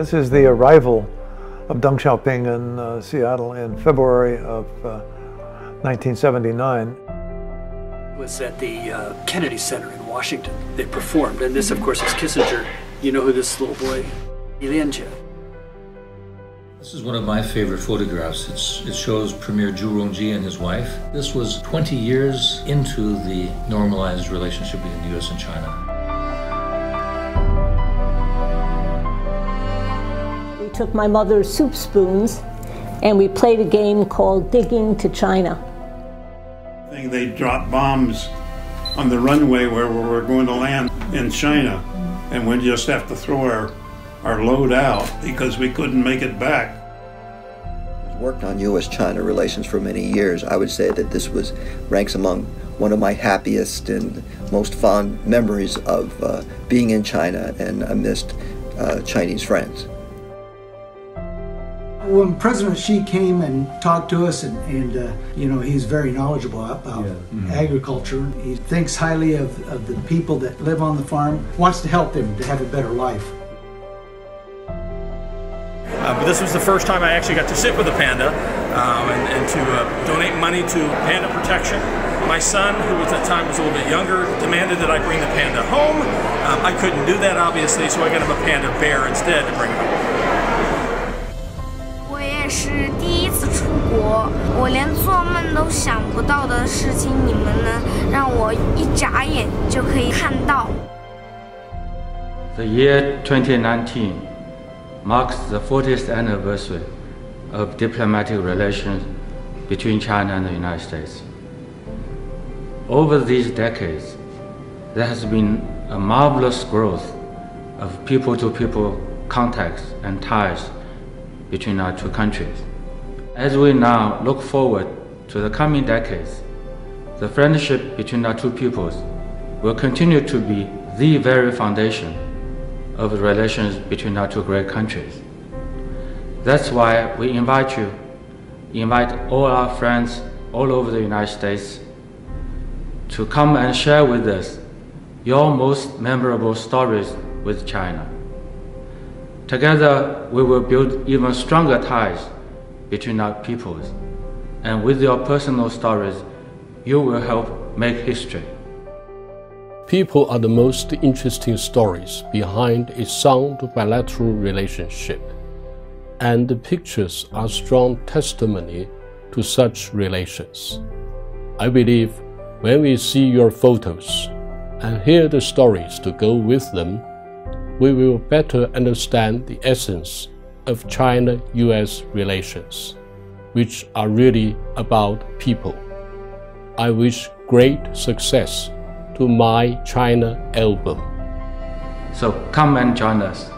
This is the arrival of Deng Xiaoping in uh, Seattle in February of uh, 1979. was at the uh, Kennedy Center in Washington. They performed, and this, of course, is Kissinger. You know who this little boy, Ilianjie. This is one of my favorite photographs. It's, it shows Premier Zhu Rongji and his wife. This was 20 years into the normalized relationship between the US and China. Took my mother's soup spoons and we played a game called Digging to China. They dropped bombs on the runway where we were going to land in China, and we'd just have to throw our, our load out because we couldn't make it back. Worked on U.S.-China relations for many years. I would say that this was ranks among one of my happiest and most fond memories of uh, being in China and amidst uh, Chinese friends. When President Xi came and talked to us, and, and uh, you know, he's very knowledgeable about Yeah. Mm-hmm. agriculture. He thinks highly of, of the people that live on the farm, wants to help them to have a better life. Uh, but this was the first time I actually got to sit with a panda um, and, and to uh, donate money to panda protection. My son, who at that time was a little bit younger, demanded that I bring the panda home. Um, I couldn't do that, obviously, so I got him a panda bear instead to bring home. 是第一次出国，我连做梦都想不到的事情，你们能让我一眨眼就可以看到。The year 2019 marks the 40th anniversary of diplomatic relations between China and the United States. Over these decades, there has been a marvelous growth of people to people contacts and ties between our two countries. As we now look forward to the coming decades, the friendship between our two peoples will continue to be the very foundation of the relations between our two great countries. That's why we invite you, invite all our friends all over the United States to come and share with us your most memorable stories with China. Together, we will build even stronger ties between our peoples, and with your personal stories, you will help make history. People are the most interesting stories behind a sound bilateral relationship, and the pictures are strong testimony to such relations. I believe when we see your photos and hear the stories to go with them, we will better understand the essence of China US relations, which are really about people. I wish great success to my China album. So come and join us.